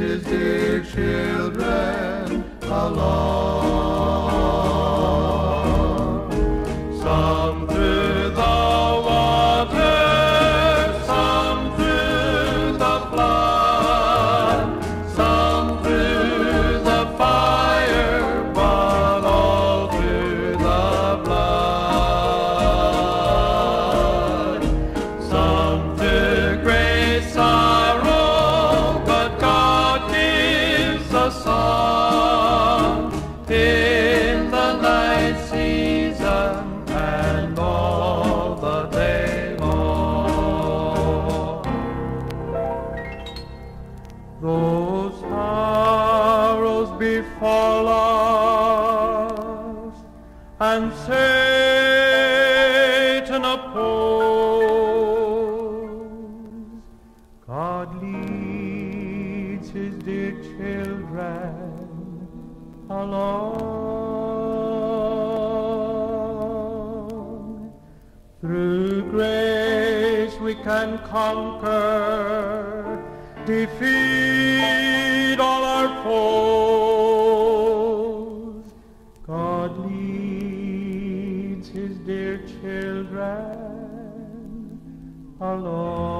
feet. God his dear children along. Befall us, and Satan oppose. God leads his dear children along. Through grace we can conquer, defeat all our foes. dear children alone.